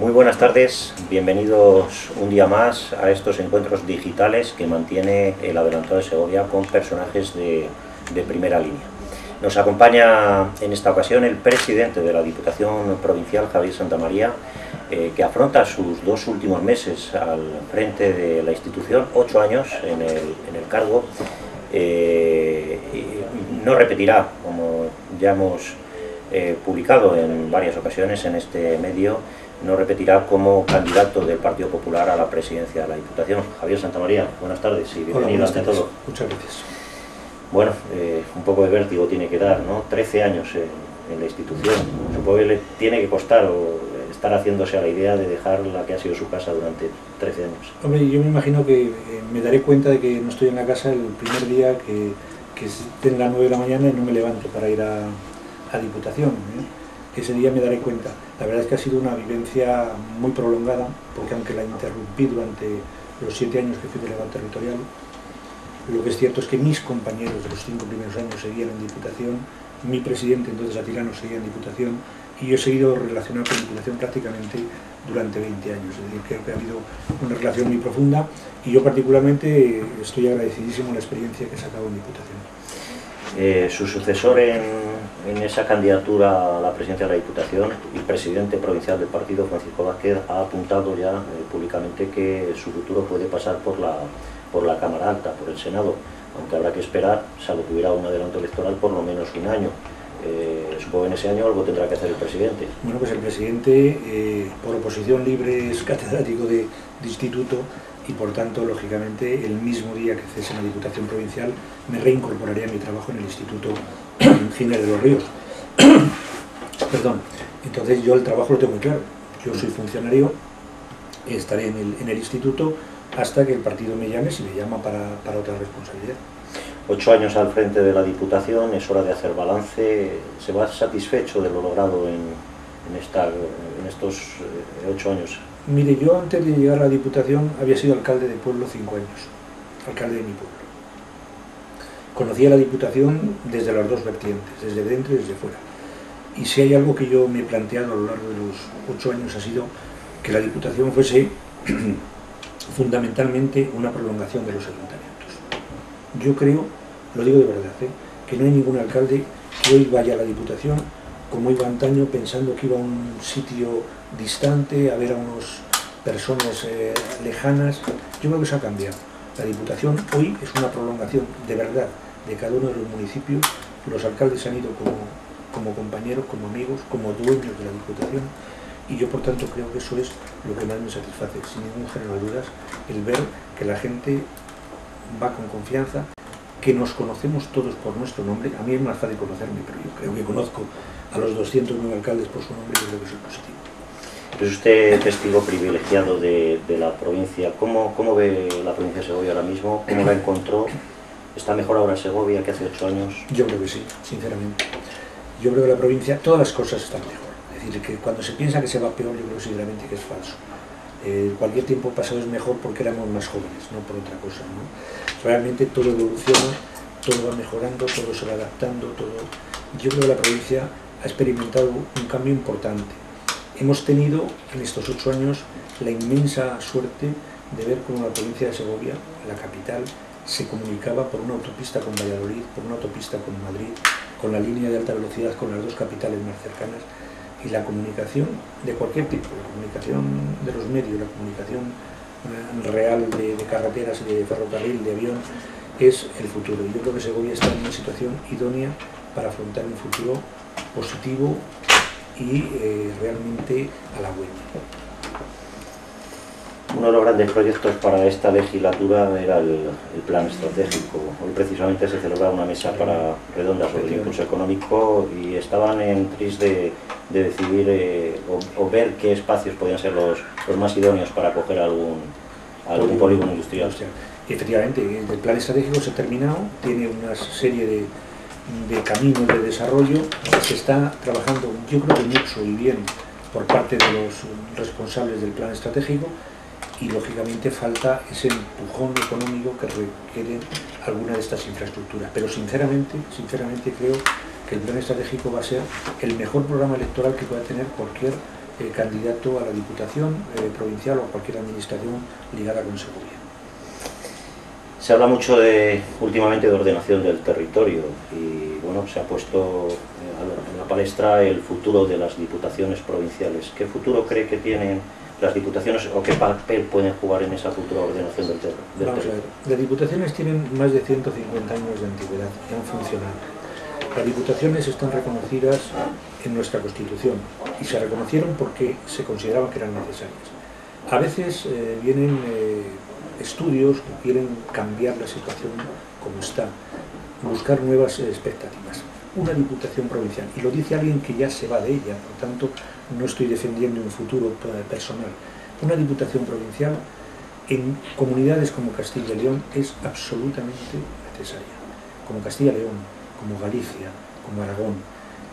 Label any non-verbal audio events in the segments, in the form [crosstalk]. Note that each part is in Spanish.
Muy buenas tardes, bienvenidos un día más a estos encuentros digitales que mantiene el Adelantado de Segovia con personajes de, primera línea. Nos acompaña en esta ocasión el presidente de la Diputación Provincial, Javier Santamaría, eh, que afronta sus dos últimos meses al frente de la institución, ocho años en el, cargo. Eh, no repetirá, como ya hemos eh, publicado en varias ocasiones en este medio, no repetirá como candidato del Partido Popular a la presidencia de la Diputación. Javier Santamaría, buenas tardes y bienvenido ante todo. Muchas gracias. Bueno, eh, un poco de vértigo tiene que dar, ¿no? 13 años en, la institución. Supongo que le tiene que costar o estar haciéndose a la idea de dejar la que ha sido su casa durante 13 años. Hombre, yo me imagino que eh, me daré cuenta de que no estoy en la casa el primer día que, que estén las 9 de la mañana y no me levanto para ir a, a Diputación. ¿eh? Ese día me daré cuenta. La verdad es que ha sido una vivencia muy prolongada, porque aunque la interrumpí durante los siete años que fui delegado territorial, lo que es cierto es que mis compañeros de los cinco primeros años seguían en Diputación, mi presidente entonces Atilano seguía en Diputación y yo he seguido relacionado con Diputación prácticamente durante 20 años. Es decir, creo que ha habido una relación muy profunda y yo particularmente estoy agradecidísimo la experiencia que he sacado en Diputación. Eh, su sucesor en, esa candidatura a la presidencia de la Diputación y presidente provincial del partido, Francisco Vázquez, ha apuntado ya eh, públicamente que su futuro puede pasar por la, por la Cámara Alta, por el Senado, aunque habrá que esperar, salvo que hubiera un adelanto electoral, por lo menos un año. Eh, supongo que en ese año algo tendrá que hacer el presidente. Bueno, pues el presidente, por oposición libre, es catedrático de, de instituto y por tanto, lógicamente, el mismo día que cese la Diputación Provincial me reincorporaría a mi trabajo en el Instituto [coughs] Giner de los Ríos. [coughs] Perdón, entonces yo el trabajo lo tengo muy claro. Yo soy funcionario, estaré en el, en el instituto hasta que el partido me llame, si me llama para, para otra responsabilidad. Ocho años al frente de la Diputación, es hora de hacer balance. ¿Se va satisfecho de lo logrado en, en, esta, en estos eh, ocho años? Mire, yo antes de llegar a la Diputación había sido alcalde de pueblo cinco años, alcalde de mi pueblo. Conocía la Diputación desde las dos vertientes, desde dentro y desde fuera. Y si hay algo que yo me he planteado a lo largo de los ocho años ha sido que la Diputación fuese [clears throat] fundamentalmente una prolongación de los ayuntamientos. Yo creo, lo digo de verdad, ¿eh? que no hay ningún alcalde que hoy vaya a la Diputación como iba antaño pensando que iba a un sitio distante, a ver a unas personas eh, lejanas. Yo creo que eso ha cambiado. La Diputación hoy es una prolongación de verdad de cada uno de los municipios. Los alcaldes han ido como, como compañeros, como amigos, como dueños de la Diputación y yo por tanto creo que eso es lo que más me satisface, sin ningún género de dudas, el ver que la gente va con confianza, que nos conocemos todos por nuestro nombre. A mí es más fácil conocerme, pero yo creo que conozco a los 209 alcaldes por su nombre y creo que eso es positivo. Es usted testigo privilegiado de, la provincia. ¿Cómo, ¿Cómo, ve la provincia de Segovia ahora mismo? ¿Cómo la encontró? ¿Está mejor ahora Segovia que hace ocho años? Yo creo que sí, sinceramente. Yo creo que la provincia, todas las cosas están mejor. Es decir, que cuando se piensa que se va peor, yo creo sinceramente que es falso. Eh, cualquier tiempo pasado es mejor porque éramos más jóvenes, no por otra cosa. Realmente todo evoluciona, todo va mejorando, todo se va adaptando, todo... Yo creo que la provincia ha experimentado un cambio importante. Hemos tenido en estos ocho años la inmensa suerte de ver cómo la provincia de Segovia, la capital, se comunicaba por una autopista con Valladolid, por una autopista con Madrid, con la línea de alta velocidad con las dos capitales más cercanas y la comunicación de cualquier tipo, la comunicación de los medios, la comunicación eh, real de, carreteras de ferrocarril, de avión, es el futuro. Y yo creo que Segovia está en una situación idónea para afrontar un futuro positivo y eh, realmente halagüeño. Uno de los grandes proyectos para esta legislatura era el, plan estratégico. Hoy precisamente se celebraba una mesa para redonda sobre el impulso económico y estaban en tris de, decidir eh, o, ver qué espacios podían ser los, los más idóneos para acoger algún, algún polígono industrial. efectivamente, el plan estratégico se ha terminado, tiene una serie de, de caminos de desarrollo se está trabajando yo creo que mucho y bien por parte de los responsables del plan estratégico y lógicamente falta ese empujón económico que requieren alguna de estas infraestructuras. Pero sinceramente, sinceramente creo que el plan estratégico va a ser el mejor programa electoral que pueda tener cualquier eh, candidato a la Diputación eh, Provincial o cualquier administración ligada con Segovia. Se habla mucho de, últimamente de ordenación del territorio y bueno, se ha puesto en la palestra el futuro de las diputaciones provinciales. ¿Qué futuro cree que tienen las diputaciones o qué papel pueden jugar en esa futura ordenación del, ter del Vamos territorio? A ver, las diputaciones tienen más de 150 años de antigüedad y han funcionado. Las diputaciones están reconocidas en nuestra Constitución y se reconocieron porque se consideraban que eran necesarias. A veces eh, vienen eh, estudios que quieren cambiar la situación como está, buscar nuevas expectativas. Una diputación provincial, y lo dice alguien que ya se va de ella, por tanto no estoy defendiendo un futuro personal. Una diputación provincial en comunidades como Castilla y León es absolutamente necesaria. Como Castilla y León, como Galicia, como Aragón.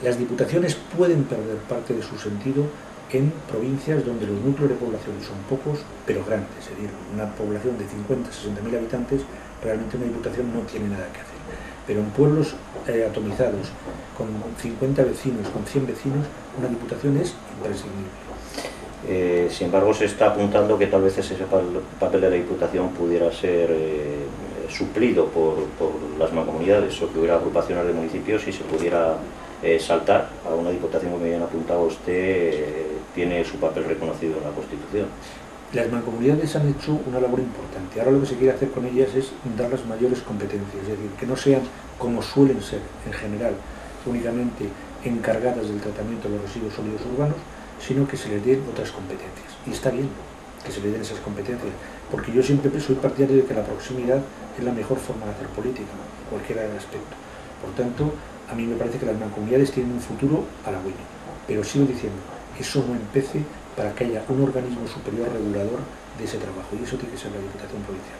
Las diputaciones pueden perder parte de su sentido en provincias donde los núcleos de población son pocos, pero grandes. Es decir, una población de 50, 60 mil habitantes, realmente una diputación no tiene nada que hacer. Pero en pueblos eh, atomizados, con 50 vecinos, con 100 vecinos, una diputación es imprescindible. Eh, sin embargo, se está apuntando que tal vez ese papel de la Diputación pudiera ser eh, suplido por, las mancomunidades o que hubiera agrupaciones de municipios y se pudiera eh, saltar a una Diputación, como bien apuntado usted, eh, tiene su papel reconocido en la Constitución. Las mancomunidades han hecho una labor importante. Ahora lo que se quiere hacer con ellas es darles mayores competencias, es decir, que no sean como suelen ser en general, únicamente encargadas del tratamiento de los residuos sólidos urbanos, sino que se les den otras competencias. Y está bien que se les den esas competencias, porque yo siempre soy partidario de que la proximidad es la mejor forma de hacer política, en cualquier aspecto. Por tanto, a mí me parece que las mancomunidades tienen un futuro halagüeño, pero sigo diciendo, eso no empece para que haya un organismo superior regulador de ese trabajo, y eso tiene que ser la Diputación Provincial.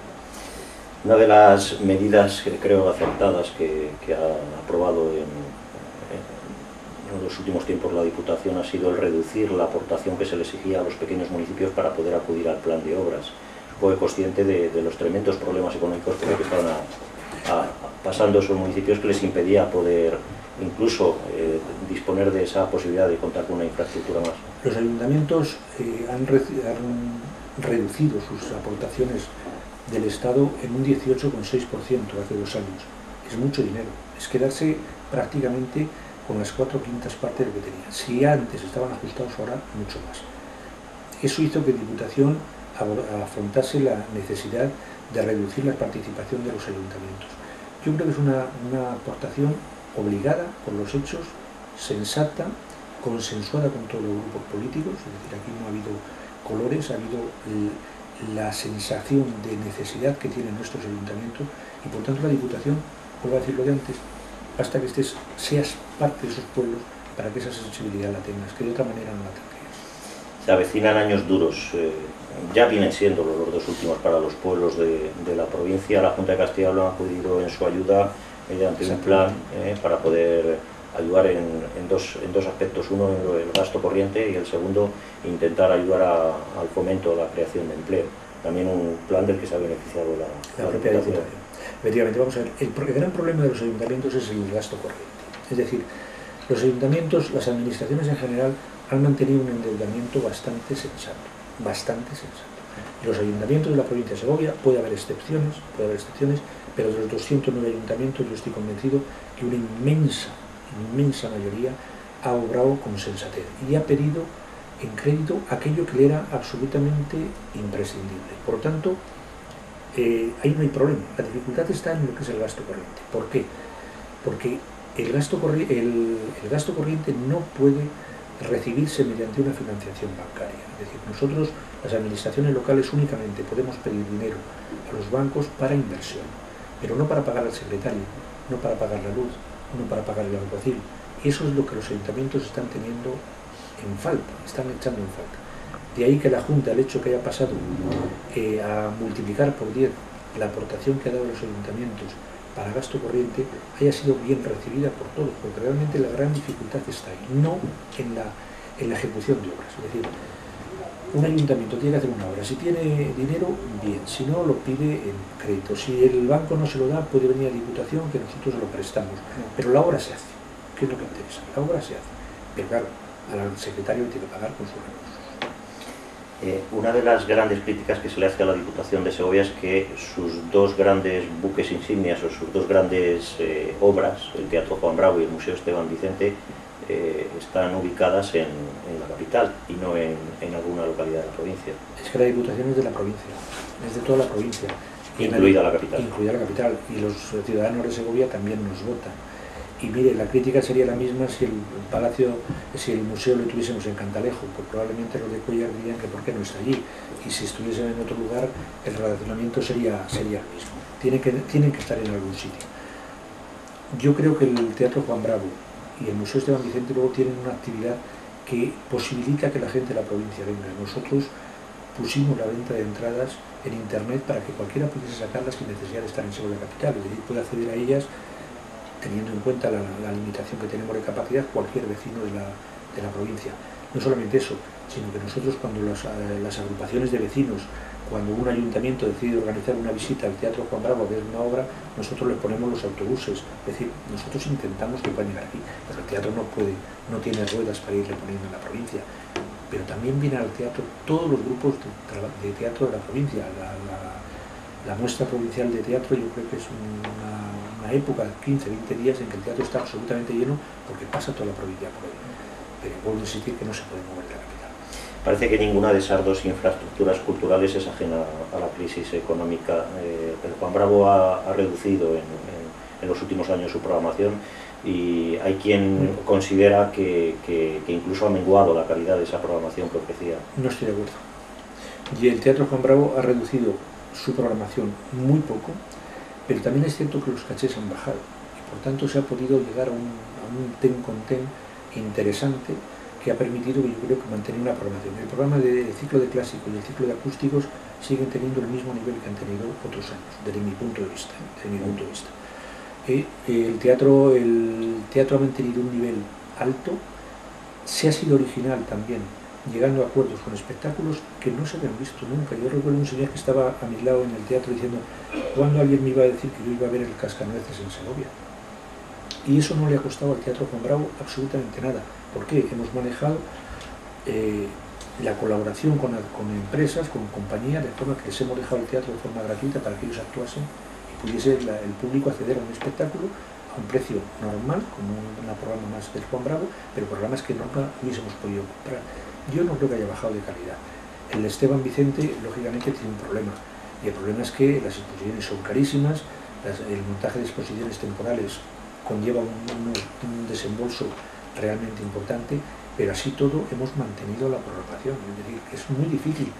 Una de las medidas que creo acertadas que ha aprobado en, en los últimos tiempos la Diputación ha sido el reducir la aportación que se le exigía a los pequeños municipios para poder acudir al plan de obras. Fue consciente de, los tremendos problemas económicos que estaban pasando esos municipios que les impedía poder incluso eh, disponer de esa posibilidad de contar con una infraestructura más. Los ayuntamientos eh, han reducido sus aportaciones del Estado en un 18,6% hace dos años. Es mucho dinero, es quedarse prácticamente con las cuatro quintas partes de lo que tenían. Si antes estaban ajustados, ahora mucho más. Eso hizo que Diputación afrontase la necesidad de reducir la participación de los ayuntamientos. Yo creo que es una, aportación obligada por los hechos, sensata, consensuada con todos los grupos políticos, es decir, aquí no ha habido colores, ha habido la sensación de necesidad que tienen nuestros ayuntamientos y por tanto la Diputación, vuelvo a decir lo de antes, basta que estés, seas parte de esos pueblos para que esa sensibilidad la tengas, que de otra manera no la tendrías. Se avecinan años duros, eh, ya vienen siendo los dos últimos para los pueblos de, de, la provincia. La Junta de Castilla lo ha acudido en su ayuda mediante un plan eh, para poder ayudar en, en, dos, en dos aspectos. Uno, el gasto corriente y el segundo, intentar ayudar a, al fomento, a la creación de empleo. También un plan del que se ha beneficiado la, la, la propia Diputación. Efectivamente, vamos a ver, el, el, gran problema de los ayuntamientos es el gasto corriente. Es decir, los ayuntamientos, las administraciones en general, han mantenido un endeudamiento bastante sensato, bastante sensato. Los ayuntamientos de la provincia de Segovia, puede haber excepciones, puede haber excepciones, pero de los 209 ayuntamientos yo estoy convencido que una inmensa, inmensa mayoría ha obrado con sensatez y ha pedido en crédito aquello que le era absolutamente imprescindible. Por lo tanto, eh, ahí no hay problema. La dificultad está en lo que es el gasto corriente. ¿Por qué? Porque el gasto, corriente no puede recibirse mediante una financiación bancaria. Es decir, nosotros, las administraciones locales, únicamente podemos pedir dinero a los bancos para inversión, pero no para pagar al secretario, no para pagar la luz, no para pagar el alguacil. Eso es lo que los ayuntamientos están teniendo en falta, están echando en falta. De ahí que la Junta, el hecho que haya pasado eh, a multiplicar por 10 la aportación que ha dado los ayuntamientos para gasto corriente haya sido bien recibida por todos, porque realmente la gran dificultad está ahí, no en la, en la ejecución de obras. Es decir, un ayuntamiento tiene que hacer una obra, si tiene dinero, bien, si no, lo pide en crédito. Si el banco no se lo da, puede venir a Diputación que nosotros lo prestamos, pero la obra se hace, ¿qué es lo que interesa? La obra se hace, pero claro, al secretario tiene que pagar con sus recursos. Eh, una de las grandes críticas que se le hace a la Diputación de Segovia es que sus dos grandes buques insignias o sus dos grandes eh, obras, el Teatro Juan Bravo y el Museo Esteban Vicente, eh, están ubicadas en, la capital y no en, alguna localidad de la provincia. Es que la Diputación es de la provincia, es de toda la provincia. Incluida la capital. Incluida la capital. Y los ciudadanos de Segovia también nos votan y mire, la crítica sería la misma si el palacio, si el museo lo tuviésemos en Cantalejo, pues probablemente los de Cuellar dirían que por qué no está allí. Y si estuviese en otro lugar, el relacionamiento sería, sería el mismo. Tienen que, tienen que estar en algún sitio. Yo creo que el Teatro Juan Bravo y el Museo Esteban Vicente luego tienen una actividad que posibilita que la gente de la provincia venga. Nosotros pusimos la venta de entradas en internet para que cualquiera pudiese sacarlas sin necesidad de estar en Segovia Capital, es decir, puede acceder a ellas teniendo en cuenta la, limitación que tenemos de capacidad cualquier vecino de la, provincia. No solamente eso, sino que nosotros cuando las, eh, agrupaciones de vecinos, cuando un ayuntamiento decide organizar una visita al Teatro Juan Bravo a ver una obra, nosotros le ponemos los autobuses. Es decir, nosotros intentamos que puedan llegar aquí, porque el teatro no puede, no tiene ruedas para irle poniendo en la provincia. Pero también vienen al teatro todos los grupos de, teatro de la provincia. La, la muestra provincial de teatro yo creo que es una época, 15, 20 días, en que el teatro está absolutamente lleno porque pasa toda la provincia por ahí. Pero vuelvo a insistir que no se puede mover de la capital. Parece que ninguna de esas dos infraestructuras culturales es ajena a la crisis económica. Eh, el Juan Bravo ha, reducido en, los últimos años su programación y hay quien considera que, que, incluso ha menguado la calidad de esa programación que ofrecía. No estoy de acuerdo. Y el Teatro Juan Bravo ha reducido su programación muy poco, pero también es cierto que los cachés han bajado y por tanto se ha podido llegar a un, ten con ten interesante que ha permitido que yo creo que mantener una programación. El programa de ciclo de clásico y el ciclo de acústicos siguen teniendo el mismo nivel que han tenido otros años, desde mi punto de vista. Desde mi punto de vista. Eh, el, teatro, el teatro ha mantenido un nivel alto, se ha sido original también llegando a acuerdos con espectáculos que no se habían visto nunca. Yo recuerdo un señor que estaba a mi lado en el teatro diciendo, ¿cuándo alguien me iba a decir que yo iba a ver el Cascanueces en Segovia? Y eso no le ha costado al Teatro Juan Bravo absolutamente nada. ¿Por qué? Hemos manejado eh, la colaboración con, empresas, con compañías, de forma que les hemos dejado el teatro de forma gratuita para que ellos actuasen y pudiese el público acceder a un espectáculo a un precio normal, como un programa más del Juan Bravo, pero programas que nunca hubiésemos podido comprar yo no creo que haya bajado de calidad. El Esteban Vicente, lógicamente, tiene un problema. Y el problema es que las exposiciones son carísimas, el montaje de exposiciones temporales conlleva un, desembolso realmente importante, pero así todo hemos mantenido la programación. Es decir, es muy difícil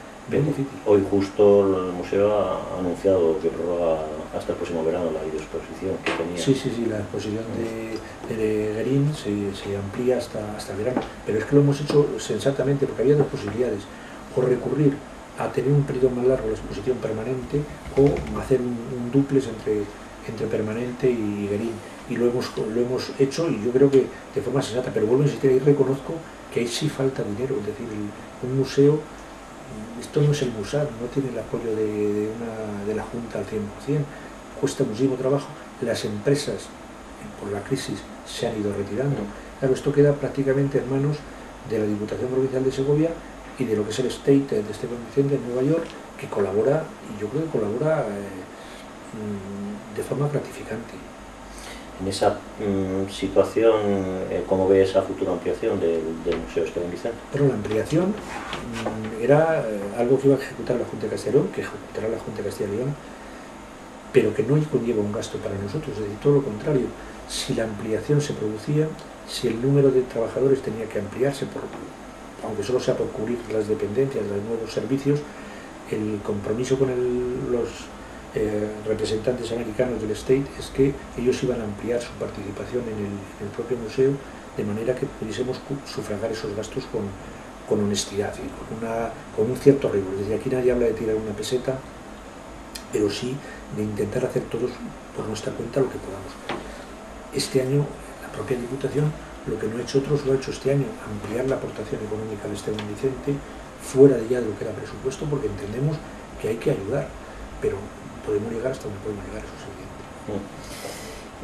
Hoy justo el museo ha anunciado que prorroga hasta el próximo verano la exposición que tenía. Sí, sí, sí, la exposición de, de Gerín se, amplía hasta, hasta el verano, pero es que lo hemos hecho sensatamente porque había dos posibilidades, o recurrir a tener un periodo más largo la exposición permanente o hacer un, un duplex entre, entre permanente y Gerín. Y lo hemos, lo hemos hecho y yo creo que de forma sensata, pero vuelvo a insistir, ahí reconozco que ahí sí falta dinero, es decir, un museo esto no es el MUSAD, no tiene el apoyo de, la Junta al 100%, cuesta muchísimo trabajo, las empresas por la crisis se han ido retirando. Claro, esto queda prácticamente en manos de la Diputación Provincial de Segovia y de lo que es el State de Esteban Vicente en Nueva York, que colabora, y yo creo que colabora eh, mm, de forma gratificante en esa mm, situación, eh, ¿cómo ve esa futura ampliación del, Museo Esteban Vicente? Pero la ampliación mm, era eh, algo que iba a ejecutar la Junta de Castellón, que ejecutará la Junta de Castilla pero que no conlleva un gasto para nosotros, es decir, todo lo contrario. Si la ampliación se producía, si el número de trabajadores tenía que ampliarse, aunque solo sea por cubrir las dependencias, los nuevos servicios, el compromiso con los eh, representantes americanos del State es que ellos iban a ampliar su participación en el, propio museo de manera que pudiésemos sufragar esos gastos con, honestidad y con un cierto rigor. Desde aquí nadie habla de tirar una peseta, pero sí de intentar hacer todos por nuestra cuenta lo que podamos. Este año la propia Diputación, lo que no ha hecho otros, lo ha hecho este año, ampliar la aportación económica de Esteban Vicente fuera de ya de lo que era presupuesto, porque entendemos que hay que ayudar, pero podemos llegar hasta donde podemos llegar, eso es evidente. Mm.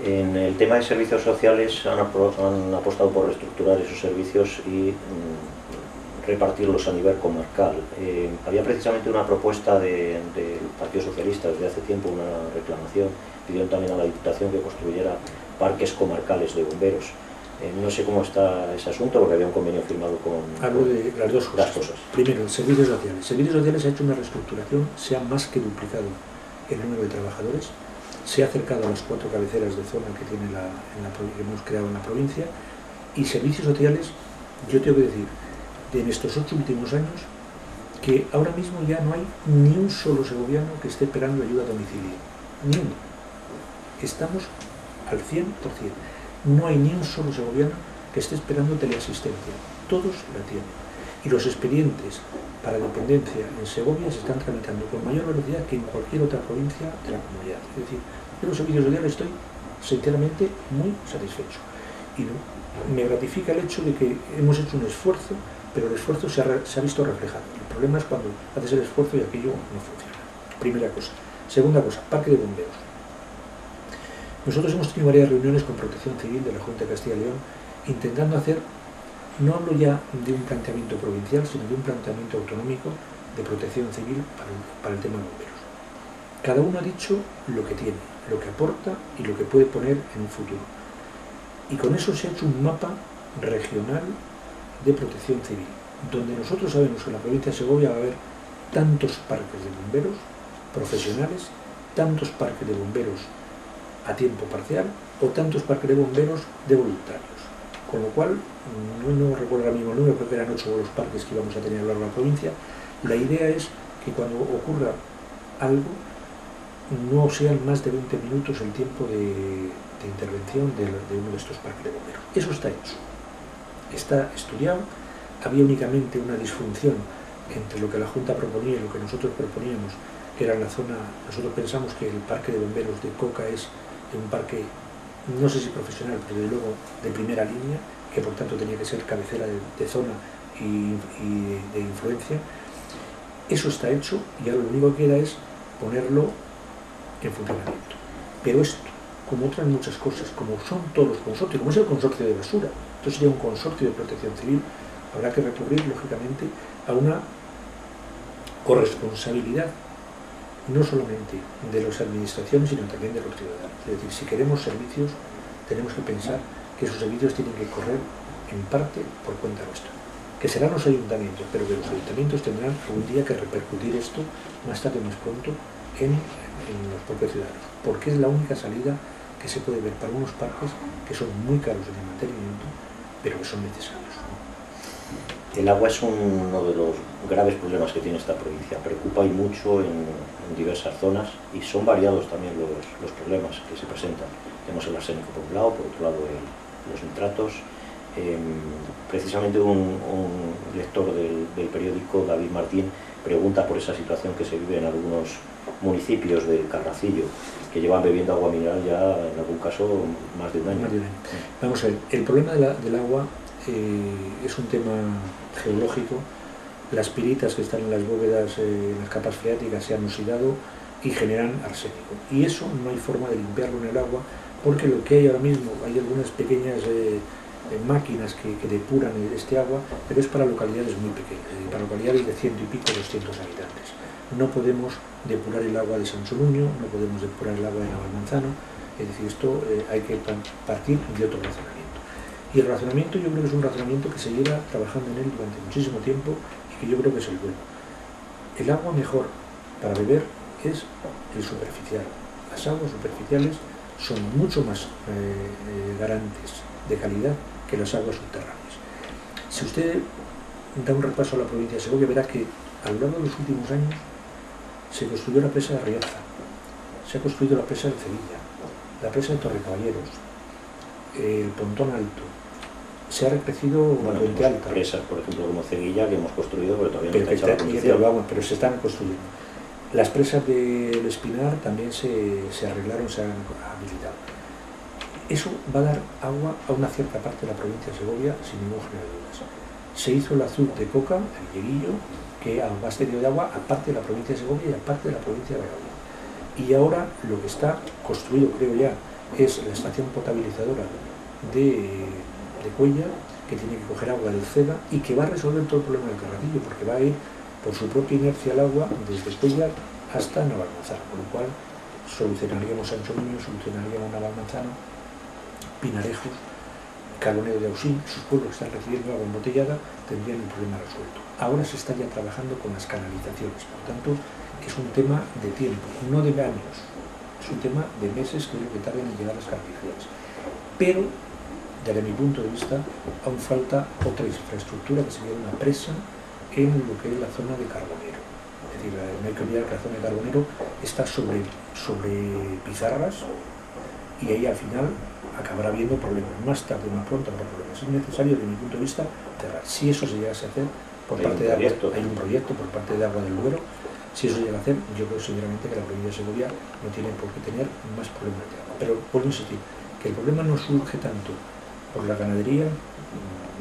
En el tema de servicios sociales han, apostado por reestructurar esos servicios y mm, repartirlos a nivel comarcal. Eh, había precisamente una propuesta del Partido Socialista desde hace tiempo, una reclamación, pidieron también a la Diputación que construyera parques comarcales de bomberos. Eh, no sé cómo está ese asunto porque había un convenio firmado con... Hablo de las dos cosas. Primero, servicios sociales. Servicios sociales ha hecho una reestructuración, se ha más que duplicado el número de trabajadores, se ha acercado a las cuatro cabeceras de zona que, tiene la, hemos creado en la provincia y servicios sociales, yo tengo que decir, de en estos ocho últimos años, que ahora mismo ya no hay ni un solo segoviano que esté esperando ayuda a domicilio. Ni uno. Estamos al 100%. No hay ni un solo segoviano que esté esperando teleasistencia. Todos la tienen. Y los expedientes para dependencia en Segovia se están tramitando con mayor velocidad que en cualquier otra provincia de la comunidad. Es decir, yo los servicios sociales estoy sinceramente muy satisfecho. Y me gratifica el hecho de que hemos hecho un esfuerzo, pero el esfuerzo se ha, visto reflejado. El problema es cuando haces el esfuerzo y aquello no funciona. Primera cosa. Segunda cosa, parque de bomberos. Nosotros hemos tenido varias reuniones con Protección Civil de la Junta de Castilla y León intentando hacer no hablo ya de un planteamiento provincial, sino de un planteamiento autonómico de protección civil para el, tema de bomberos. Cada uno ha dicho lo que tiene, lo que aporta y lo que puede poner en un futuro. Y con eso se ha hecho un mapa regional de protección civil, donde nosotros sabemos que en la provincia de Segovia va a haber tantos parques de bomberos profesionales, tantos parques de bomberos a tiempo parcial o tantos parques de bomberos de voluntarios. Con lo cual, no, recuerdo ahora mismo el número, creo que eran ocho los parques que íbamos a tener a lo largo de la provincia. La idea es que cuando ocurra algo, no sean más de 20 minutos el tiempo de, intervención de, uno de estos parques de bomberos. Eso está hecho. Está estudiado. Había únicamente una disfunción entre lo que la Junta proponía y lo que nosotros proponíamos, que era la zona, nosotros pensamos que el parque de bomberos de Coca es un parque no sé si profesional, pero de luego de primera línea, que por tanto tenía que ser cabecera de, zona y, de influencia. Eso está hecho y ahora lo único que queda es ponerlo en funcionamiento. Pero esto, como otras muchas cosas, como son todos los consorcios, como es el consorcio de basura, entonces sería un consorcio de protección civil, habrá que recurrir, lógicamente, a una corresponsabilidad no solamente de las administraciones, sino también de los ciudadanos. Es decir, si queremos servicios, tenemos que pensar que esos servicios tienen que correr en parte por cuenta nuestra. Que serán los ayuntamientos, pero que los ayuntamientos tendrán algún día que repercutir esto más tarde o más pronto en, los propios ciudadanos. Porque es la única salida que se puede ver para unos parques que son muy caros en el mantenimiento, pero que son necesarios. El agua es uno de los graves problemas que tiene esta provincia. Preocupa y mucho en, diversas zonas y son variados también los, problemas que se presentan. Tenemos el arsénico por un lado, por otro lado los nitratos. Em, precisamente un, lector del, periódico, David Martín, pregunta por esa situación que se vive en algunos municipios del Carracillo, que llevan bebiendo agua mineral ya en algún caso más de un año. Vamos a ver, el problema del agua eh, es un tema geológico. Las piritas que están en las bóvedas, eh, en las capas freáticas, se han oxidado y generan arsénico. Y eso no hay forma de limpiarlo en el agua porque lo que hay ahora mismo, hay algunas pequeñas eh, máquinas que, depuran este agua, pero es para localidades muy pequeñas, para localidades de ciento y pico, 200 habitantes. No podemos depurar el agua de San Soluño, no podemos depurar el agua de Navalmanzano, es decir, esto hay que partir de otro razonamiento. Y el razonamiento yo creo que es un razonamiento que se lleva trabajando en él durante muchísimo tiempo y que yo creo que es el bueno. El agua mejor para beber es el superficial. Las aguas superficiales son mucho más eh, eh, garantes de calidad que las aguas subterráneas. Si usted da un repaso a la provincia de Segovia, verá que a lo largo de los últimos años se construyó la presa de Riaza, se ha construido la presa de Sevilla, la presa de Torrecaballeros, el Pontón Alto, se ha recrecido bueno, Puente Alta. Empresas, por ejemplo, como Ceguilla, que hemos construido, pero todavía no está hecha la pero se están construyendo. Las presas del Espinar también se, se arreglaron, se han habilitado. Eso va a dar agua a una cierta parte de la provincia de Segovia sin ningún género de dudas. Se hizo el azul de coca, el lleguillo, que ha abastecido de agua aparte de la provincia de Segovia y aparte de la provincia de Valladolid. Y ahora lo que está construido, creo ya, es la estación potabilizadora de, de Cuella, que tiene que coger agua del CEDA y que va a resolver todo el problema del carratillo, porque va a ir por su propia inercia el agua desde Cuella hasta Navalmanzano, con lo cual solucionaríamos Sancho Niño, solucionaríamos Navalmanzano, Pinarejos, Carbonero de Ausín, sus pueblos que están recibiendo agua embotellada, tendrían el problema resuelto. Ahora se está ya trabajando con las canalizaciones, por tanto, es un tema de tiempo, no de años, es un tema de meses que es lo que tardan en llegar las canalizaciones. Pero desde mi punto de vista, aún falta otra infraestructura que sería una presa en lo que es la zona de Carbonero. Es decir, no hay que olvidar que la zona de Carbonero está sobre, sobre pizarras y ahí al final acabará habiendo problemas. Más tarde o más pronto habrá problemas. Es necesario, desde mi punto de vista, cerrar. Si eso se llegase a hacer por parte de agua, hay un proyecto por parte de Agua del Duero, si eso llega a hacer, yo creo sinceramente que la provincia de Segovia no tiene por qué tener más problemas de agua. Pero vuelvo a insistir, que el problema no surge tanto por la ganadería,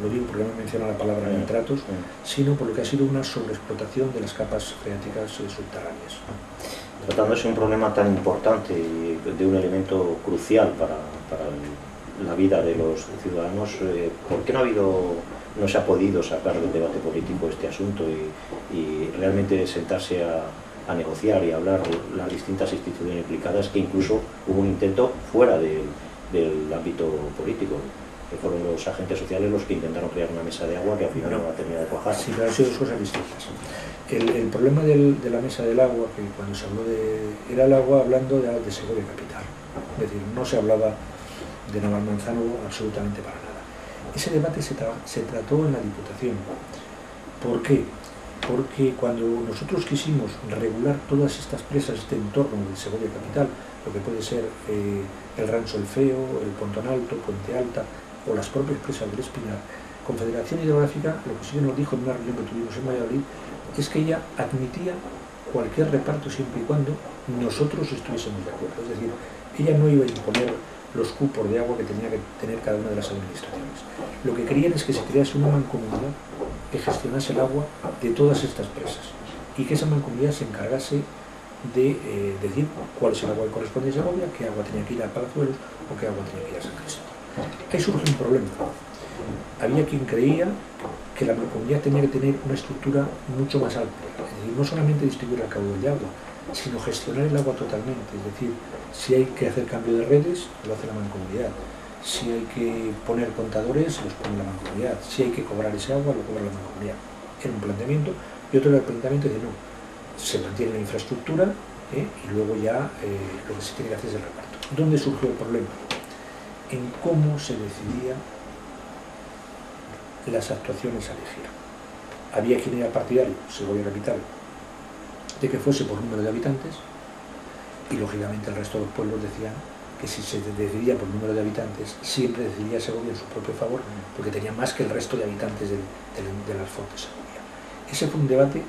lo digo porque no menciona la palabra nitratos, sino por lo que ha sido una sobreexplotación de las capas freáticas eh, subterráneas. Tratándose de un problema tan importante y de un elemento crucial para, la vida de los ciudadanos, eh, ¿por qué no ha habido, no se ha podido sacar del debate político este asunto y, realmente sentarse a, negociar y hablar las distintas instituciones implicadas, que incluso hubo un intento fuera del ámbito político? Que fueron los agentes sociales los que intentaron crear una mesa de agua que al final no, ha terminado de cuajar. Sí, pero han sido dos cosas distintas. El, problema de la mesa del agua, que cuando se habló de... era el agua hablando de, de Segovia Capital. Es decir, no se hablaba de Navalmanzano absolutamente para nada. Ese debate se, se trató en la Diputación. ¿Por qué? Porque cuando nosotros quisimos regular todas estas presas, este entorno de Segovia Capital, lo que puede ser eh, el Rancho El Feo, el Pontón Alto, Puente Alta, o las propias presas del Espinar, Confederación Hidrográfica, lo que sí nos dijo en una reunión que tuvimos en Valladolid, es que ella admitía cualquier reparto siempre y cuando nosotros estuviésemos de acuerdo. Es decir, ella no iba a imponer los cupos de agua que tenía que tener cada una de las administraciones. Lo que querían es que se crease una mancomunidad que gestionase el agua de todas estas presas y que esa mancomunidad se encargase de eh, decir cuál es el agua que corresponde a Segovia, qué agua tenía que ir a Palazuelos o qué agua tenía que ir a San Cristóbal. Ahí surge un problema. Había quien creía que la mancomunidad tenía que tener una estructura mucho más amplia, es no solamente distribuir el caudal de agua, sino gestionar el agua totalmente, es decir, si hay que hacer cambio de redes, lo hace la mancomunidad, si hay que poner contadores, los pone la mancomunidad, si hay que cobrar ese agua, lo cobra la mancomunidad. Era un planteamiento, y otro era el planteamiento de no, se mantiene la infraestructura ¿eh? y luego ya eh, lo que se tiene que hacer es el reparto. ¿Dónde surgió el problema? En cómo se decidían las actuaciones a elegir. Había quien era partidario, Segovia Capital, de que fuese por número de habitantes, y lógicamente el resto de los pueblos decían que si se decidía por número de habitantes, siempre decidía Segovia en su propio favor, porque tenía más que el resto de habitantes de, las Fortes Segovia. Ese fue un debate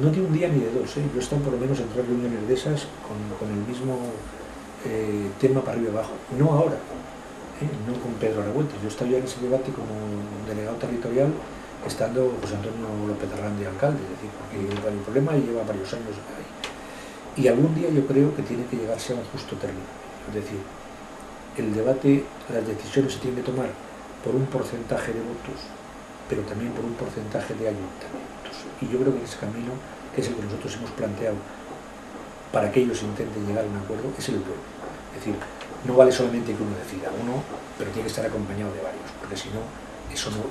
no de un día ni de dos, ¿eh? yo he estado por lo menos en tres reuniones de esas con, el mismo eh, tema para arriba y abajo, no ahora, no con Pedro Revueltas. Yo estaba en ese debate como delegado territorial, estando José Antonio López de alcalde, es decir, porque el problema lleva varios años ahí. Y algún día yo creo que tiene que llegarse a un justo término. Es decir, el debate, las decisiones se tienen que tomar por un porcentaje de votos, pero también por un porcentaje de ayuntamientos. Y yo creo que ese camino, es el que nosotros hemos planteado para que ellos intenten llegar a un acuerdo, es el bueno. Es decir, no vale solamente que uno decida, uno, pero tiene que estar acompañado de varios, porque si no, eso no,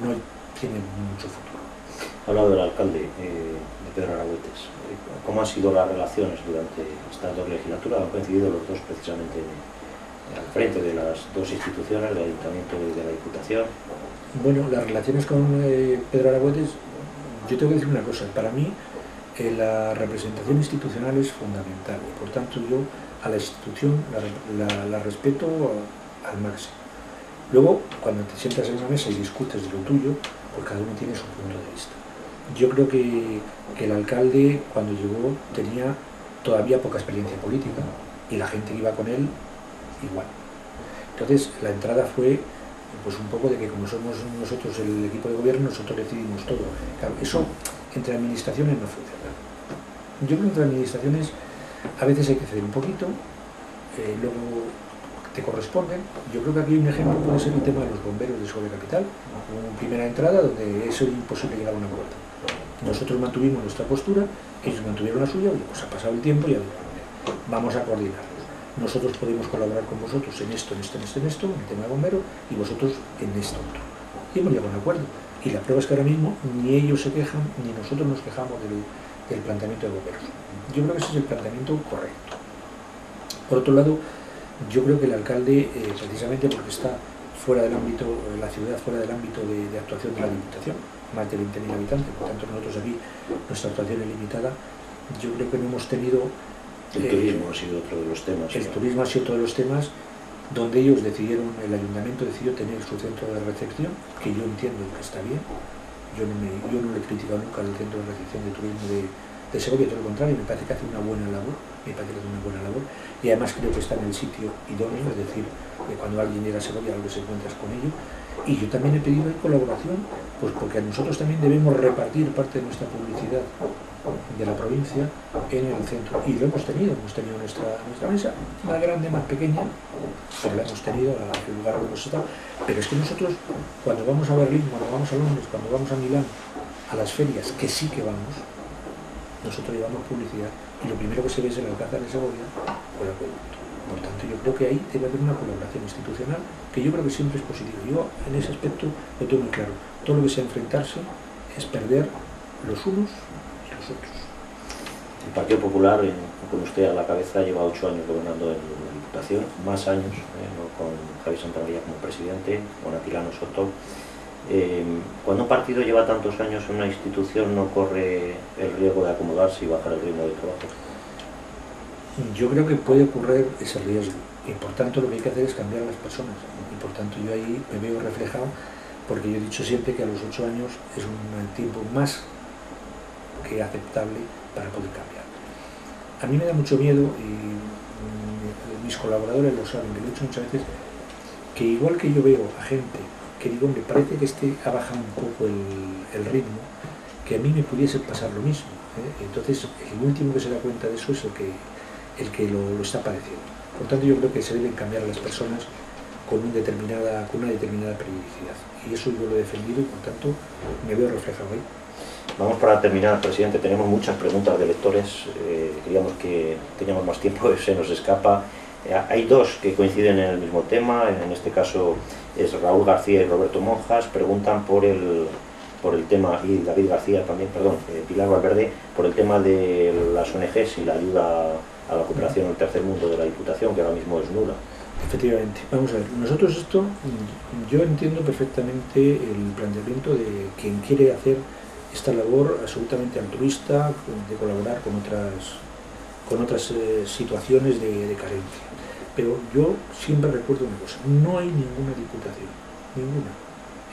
no tiene mucho futuro. Ha hablado del alcalde eh, de Pedro Aragüetes. ¿Cómo han sido las relaciones durante estas dos legislaturas? Han coincidido los dos precisamente al frente de las dos instituciones, del Ayuntamiento y de la Diputación. Bueno, las relaciones con eh, Pedro Aragüetes, yo tengo que decir una cosa, para mí eh, la representación institucional es fundamental y por tanto yo a la institución la, respeto al máximo. Luego, cuando te sientas en una mesa y discutes de lo tuyo, pues cada uno tiene su punto de vista. Yo creo que, el alcalde, cuando llegó, tenía todavía poca experiencia política y la gente que iba con él, igual. Entonces, la entrada fue pues un poco de que como somos nosotros el equipo de gobierno, nosotros decidimos todo. eso entre administraciones no funciona. Yo creo que entre administraciones a veces hay que ceder un poquito eh, luego te corresponden. Yo creo que aquí un ejemplo puede ser el tema de los bomberos de Sobre Capital, una primera entrada donde es imposible llegar a un acuerdo. Nosotros mantuvimos nuestra postura, ellos mantuvieron la suya, y pues ha pasado el tiempo y vamos a coordinar. Nosotros podemos colaborar con vosotros en esto, en esto, en esto, en esto, en el tema de bombero, y vosotros en esto otro. Y hemos llegado a un acuerdo. Y la prueba es que ahora mismo ni ellos se quejan, ni nosotros nos quejamos del, del planteamiento de bomberos. Yo creo que ese es el planteamiento correcto. Por otro lado, yo creo que el alcalde, eh, precisamente porque está fuera del ámbito, la ciudad fuera del ámbito de, actuación de la Diputación, más de 20.000 habitantes, por tanto nosotros aquí nuestra actuación es limitada, yo creo que no hemos tenido... El turismo ha sido otro de los temas. El turismo ha sido otro de los temas donde ellos decidieron, el ayuntamiento decidió tener su centro de recepción, que yo entiendo que está bien, yo no, me, yo no le he criticado nunca el centro de recepción de turismo de, de Segovia, todo lo contrario, me parece que hace una buena labor, me parece que hace una buena labor, y además creo que está en el sitio idóneo, es decir, que cuando alguien llega a Segovia algo se encuentras con ello, y yo también he pedido colaboración, pues porque nosotros también debemos repartir parte de nuestra publicidad de la provincia en el centro. Y lo hemos tenido, hemos tenido nuestra, nuestra mesa, más grande, más pequeña, pero la hemos tenido en el lugar donde hemos estado. Pero es que nosotros, cuando vamos a Berlín, cuando vamos a Londres, cuando vamos a Milán, a las ferias, que sí que vamos, nosotros llevamos publicidad y lo primero que se ve es el alcázar de Segovia por el acueducto. Por tanto, yo creo que ahí debe haber una colaboración institucional que yo creo que siempre es positivo. Yo en ese aspecto lo tengo muy claro. Todo lo que sea enfrentarse es perder los unos el Partido Popular, con usted a la cabeza, lleva ocho años gobernando en la Diputación, más años, eh, con Javier Santamaría como presidente, con Atilano Soto. Eh, cuando un partido lleva tantos años en una institución, ¿no corre el riesgo de acomodarse y bajar el ritmo de trabajo? Yo creo que puede ocurrir ese riesgo y por tanto lo que hay que hacer es cambiar a las personas y por tanto yo ahí me veo reflejado porque yo he dicho siempre que a los ocho años es un tiempo más que aceptable para poder cambiar. A mí me da mucho miedo, y mis colaboradores lo saben, que lo he dicho muchas veces, que igual que yo veo a gente que digo, hombre, parece que este ha un poco el, ritmo, que a mí me pudiese pasar lo mismo. ¿eh? Entonces, el último que se da cuenta de eso es el que, el que lo, está padeciendo. Por tanto, yo creo que se deben cambiar a las personas con, un determinada, con una determinada periodicidad. Y eso yo lo he defendido y, por tanto, me veo reflejado ahí. Vamos para terminar, presidente. Tenemos muchas preguntas de lectores. Eh, queríamos que teníamos más tiempo, [laughs] se nos escapa. Eh, hay dos que coinciden en el mismo tema. En este caso es Raúl García y Roberto Monjas. Preguntan por el, por el tema, y David García también, perdón, eh, Pilar Valverde, por el tema de las ONGs y la ayuda a la cooperación el tercer mundo de la Diputación, que ahora mismo es nula. Efectivamente. Vamos a ver, nosotros esto, yo entiendo perfectamente el planteamiento de quien quiere hacer esta labor absolutamente altruista de colaborar con otras, con otras eh, situaciones de, carencia. Pero yo siempre recuerdo una cosa, no hay ninguna diputación, ninguna,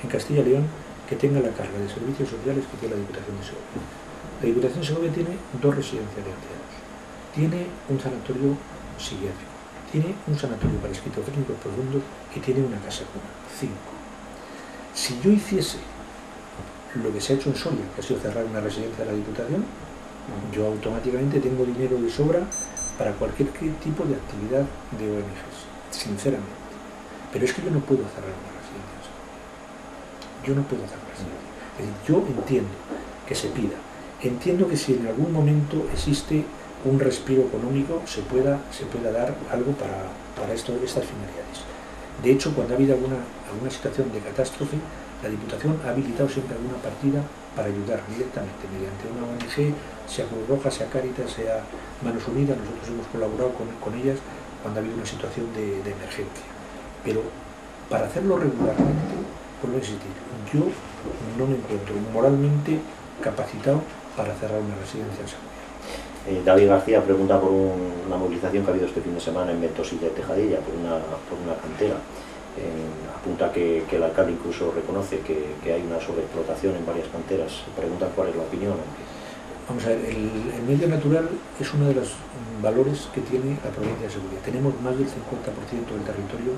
en Castilla y León que tenga la carga de servicios sociales que tiene la Diputación de Segovia. La Diputación de Segovia tiene dos residencias de ancianos, tiene un sanatorio psiquiátrico, tiene un sanatorio para esquizofrénicos profundos y tiene una casa común, cinco. Si yo hiciese lo que se ha hecho en Soria, que ha sido cerrar una residencia de la Diputación, yo automáticamente tengo dinero de sobra para cualquier tipo de actividad de ONGs, sinceramente. Pero es que yo no puedo cerrar. Yo no puedo cerrar residencia. yo entiendo que se pida, entiendo que si en algún momento existe un respiro económico, se pueda, se pueda dar algo para, para esto, estas finalidades. De hecho, cuando ha habido alguna, alguna situación de catástrofe, la Diputación ha habilitado siempre alguna partida para ayudar directamente mediante una ONG, sea Cruz Roja, sea Cáritas, sea Manos Unidas, nosotros hemos colaborado con, ellas cuando ha habido una situación de, emergencia. Pero para hacerlo regularmente, por no existir, yo no me encuentro moralmente capacitado para cerrar una residencia en eh, David García pregunta por una movilización que ha habido este fin de semana en Ventosilla de Tejadilla, por una, por una cantera apunta que, el alcalde incluso reconoce que, hay una sobreexplotación en varias canteras. Pregunta cuál es la opinión. Vamos a ver, el, medio natural es uno de los valores que tiene la provincia de Segovia. Tenemos más del 50% del territorio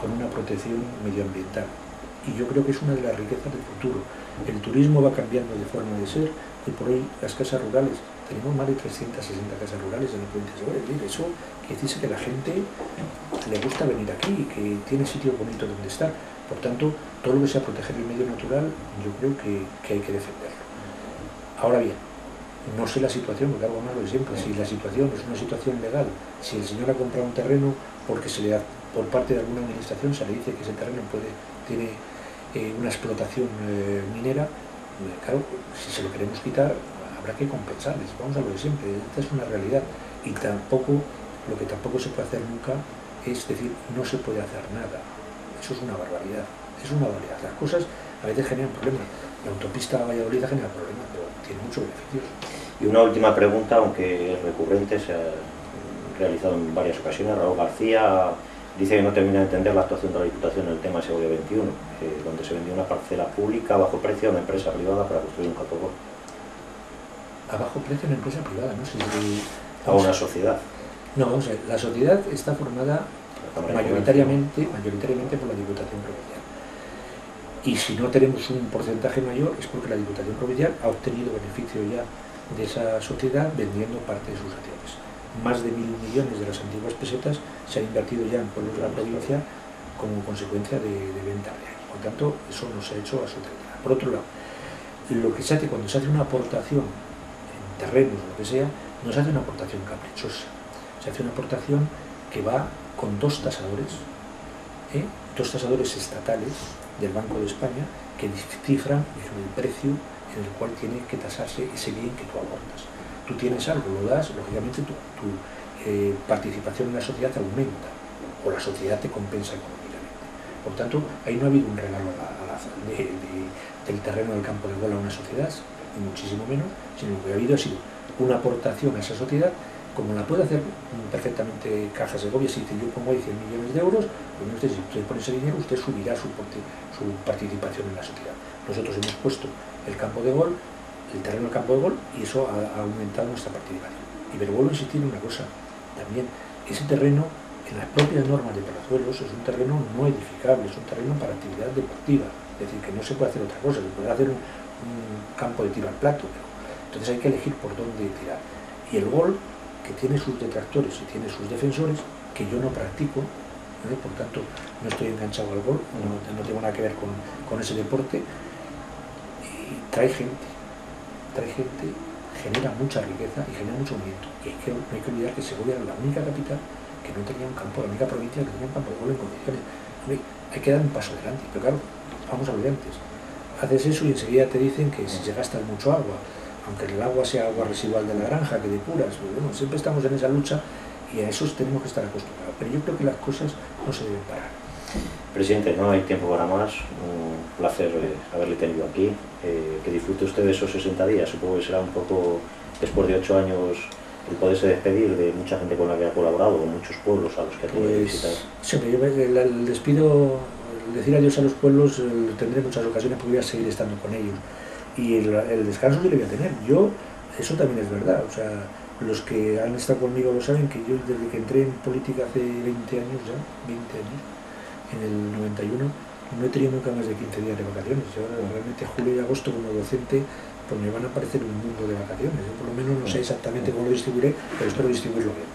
con una protección medioambiental y yo creo que es una de las riquezas del futuro. El turismo va cambiando de forma de ser y por hoy las casas rurales tenemos más de 360 casas rurales en la provincia de Segovia. Eso quiere decirse que la gente le gusta venir aquí, que tiene sitio bonito donde estar. Por tanto, todo lo que sea proteger el medio natural, yo creo que, hay que defenderlo. Ahora bien, no sé la situación, porque algo malo de siempre, si la situación es una situación legal, si el señor ha comprado un terreno porque se le da, por parte de alguna administración se le dice que ese terreno puede, tiene eh, una explotación eh, minera, pues claro, si se lo queremos quitar, habrá que compensarles, vamos a lo de siempre, esta es una realidad. Y tampoco, lo que tampoco se puede hacer nunca es decir, no se puede hacer nada, eso es una barbaridad, es una barbaridad, las cosas a veces generan problemas, la autopista Valladolid genera problemas, pero tiene muchos beneficios. Y una última pregunta, aunque es recurrente, se ha realizado en varias ocasiones, Raúl García dice que no termina de entender la actuación de la Diputación en el tema Segovia 21, donde se vendió una parcela pública a bajo precio a una empresa privada para construir un catogol a bajo precio en empresa privada, ¿no? Si, a una sociedad. No, vamos a ver, la sociedad está formada mayoritariamente, mayoritariamente por la Diputación Provincial. Y si no tenemos un porcentaje mayor es porque la Diputación Provincial ha obtenido beneficio ya de esa sociedad vendiendo parte de sus acciones. Más de mil millones de las antiguas pesetas se han invertido ya en pueblos de la provincia como consecuencia de, venta real. Por tanto, eso no se ha hecho a su Por otro lado, lo que se hace cuando se hace una aportación terrenos o lo que sea, no se hace una aportación caprichosa, se hace una aportación que va con dos tasadores, ¿eh? dos tasadores estatales del Banco de España que cifran el precio en el cual tiene que tasarse ese bien que tú aportas. Tú tienes algo, lo das, lógicamente tu, eh, participación en la sociedad aumenta o la sociedad te compensa económicamente. Por tanto, ahí no ha habido un regalo del terreno del campo de bola a una sociedad, muchísimo menos, sino que ha habido ha sido una aportación a esa sociedad, como la puede hacer perfectamente Caja Segovia, si yo pongo ahí 100 millones de euros, pues usted, si usted pone ese dinero, usted subirá su, su participación en la sociedad. Nosotros hemos puesto el campo de gol, el terreno del campo de gol, y eso ha, aumentado nuestra participación. Y pero vuelvo a insistir en una cosa, también ese terreno en las propias normas de Palazuelos es un terreno no edificable, es un terreno para actividad deportiva, es decir, que no se puede hacer otra cosa, se puede hacer un, campo de tiro al plato, entonces hay que elegir por dónde tirar. Y el gol, que tiene sus detractores y tiene sus defensores, que yo no practico, por tanto no estoy enganchado al gol, no, tengo nada que ver con, ese deporte, y trae gente, trae gente, genera mucha riqueza y genera mucho movimiento. Y hay que, no hay que olvidar que Segovia era la única capital que no tenía un campo, la única provincia que tenía un campo de gol en condiciones. hay que dar un paso adelante, pero claro, vamos a ver antes haces eso y enseguida te dicen que si se gasta mucho agua, aunque el agua sea agua residual de la granja, que depuras, pues bueno, siempre estamos en esa lucha y a eso tenemos que estar acostumbrados. Pero yo creo que las cosas no se deben parar. Presidente, no hay tiempo para más. Un placer eh, haberle tenido aquí. Eh, que disfrute usted de esos 60 días. Supongo que será un poco, después de 8 años, el poderse despedir de mucha gente con la que ha colaborado, con muchos pueblos a los que ha tenido que pues, visitar. Siempre, yo el despido decir adiós a los pueblos eh, tendré muchas ocasiones porque voy a seguir estando con ellos. Y el, descanso que le voy a tener. Yo, eso también es verdad. O sea, los que han estado conmigo lo saben que yo desde que entré en política hace 20 años ya, 20 años, en el 91, no he tenido nunca más de 15 días de vacaciones. Yo realmente julio y agosto como docente pues me van a aparecer un mundo de vacaciones. Yo por lo menos no sé exactamente cómo lo distribuiré, pero espero distribuirlo bien.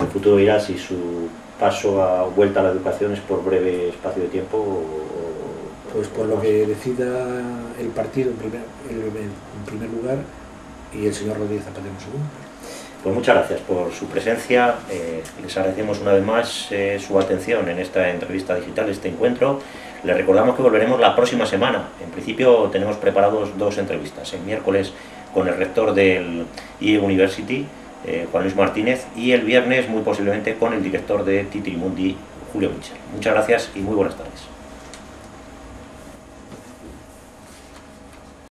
El futuro irá si su paso a vuelta a la educación es por breve espacio de tiempo o, pues por lo que decida el partido en primer, en primer lugar y el señor Rodríguez Zapatero en segundo. Pues muchas gracias por su presencia, eh, les agradecemos una vez más eh, su atención en esta entrevista digital, este encuentro. Les recordamos que volveremos la próxima semana. En principio tenemos preparados dos entrevistas. El miércoles con el rector del IE University, eh, Juan Luis Martínez, y el viernes muy posiblemente con el director de Titirimundi, Julio Michel. Muchas gracias y muy buenas tardes.